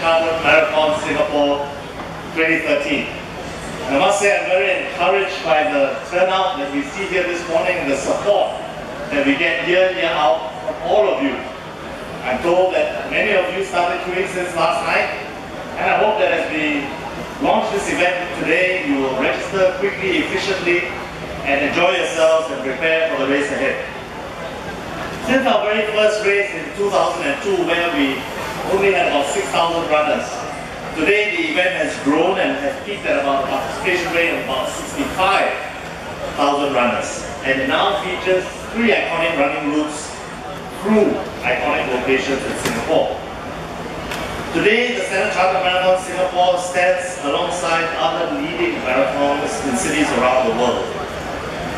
Half Marathon Singapore 2013. And I must say I'm very encouraged by the turnout that we see here this morning and the support that we get year in, year out from all of you. I'm told that many of you started queuing since last night, and I hope that as we launch this event today, you will register quickly, efficiently, and enjoy yourselves and prepare for the race ahead. Since our very first race in 2002, where we only had about 6,000 runners, Today the event has grown and has peaked at about a participation rate of about 65,000 runners. And now features three iconic running routes through iconic locations in Singapore. Today, the Standard Chartered Marathon Singapore stands alongside other leading marathons in cities around the world.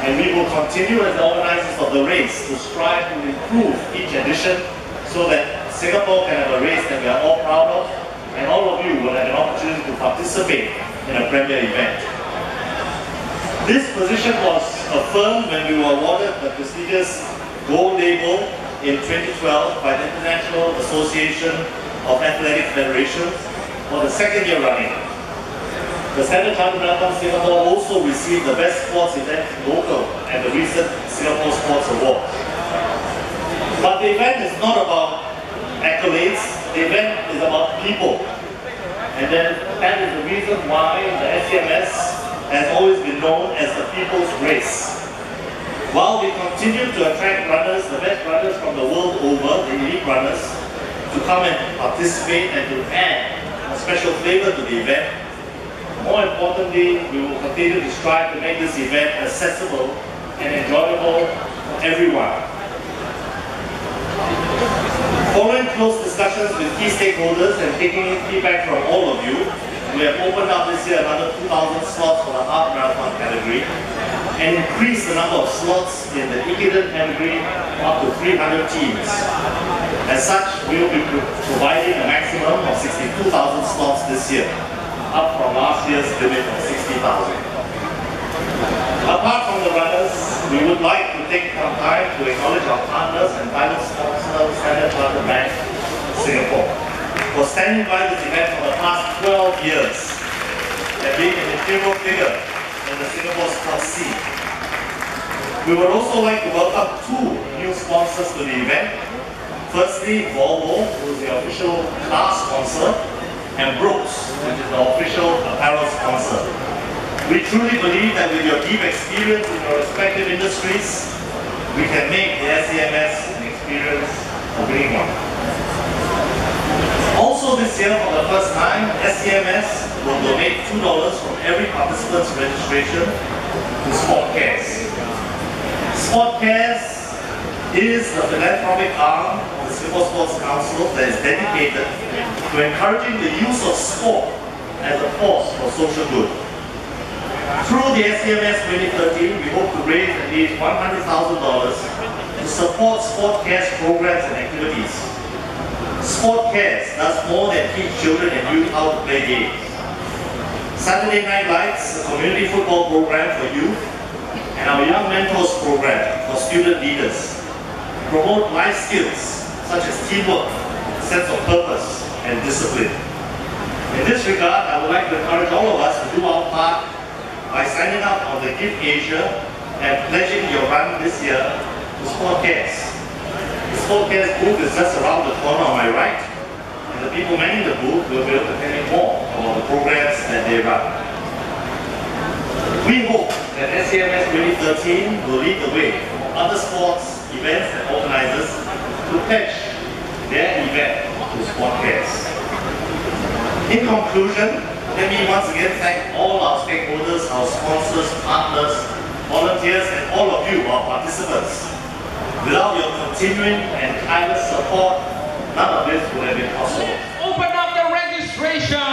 And we will continue as the organizers of the race to strive to improve each edition so that Singapore can have a race that we are all proud of and all of you will have an opportunity to participate in a premier event. This position was affirmed when we were awarded the prestigious Gold Label in 2012 by the International Association of Athletic Federations for the second year running. The Standard Chartered Marathon Singapore also received the Best Sports Event Local at the recent Singapore Sports Awards. But the event is not about accolades, the event is about people. And then that is the reason why the SCMS has always been known as the people's race. While we continue to attract runners, the best runners from the world over, the elite runners, to come and participate and to add a special flavor to the event, more importantly, we will continue to strive to make this event accessible and enjoyable for everyone. Following close discussions with key stakeholders and taking feedback from all of you, we have opened up this year another 2,000 slots for the half marathon category and increased the number of slots in the Ekiden category up to 300 teams. As such, we will be providing a maximum of 62,000 slots this year, up from last year's limit of 60,000. Apart from the runners, we would like to take some time to acknowledge our partners and title sponsor, Standard Chartered Bank Singapore, for standing by this event for the past 12 years and being an integral figure in the Singapore sports scene. We would also like to welcome two new sponsors to the event. Firstly, Volvo, who is the official car sponsor, and Brooks, which is the official apparel sponsor. We truly believe that with your deep experience in your respective industries, we can make the SCMS an experience a winning one. Also this year, for the first time, SCMS will donate $2 from every participant's registration to Sport Cares. Sport Cares is the philanthropic arm of the Singapore Sports Council that is dedicated to encouraging the use of sport as a force for social good. Through the SCMS 2013, we hope to raise at least $100,000 to support Sport Cares programs and activities. Sport Cares does more than teach children and youth how to play games. Saturday Night Lights, a community football program for youth, and our Young Mentors program for student leaders promote life skills such as teamwork, sense of purpose, and discipline. In this regard, I would like to encourage all of us to do our part by signing up on the Give.Asia and pledging your run this year to Sport Cares. The Cares booth is just around the corner on my right, and the people manning the booth will be able to tell you more about the programs that they run. We hope that SCMS 2013 will lead the way for other sports, events, and organizers to pledge their event to Cares. In conclusion, let me once again thank all our stakeholders, our sponsors, partners, volunteers, and all of you, our participants. Without your continuing and tireless support, none of this would have been possible. Open up the registration!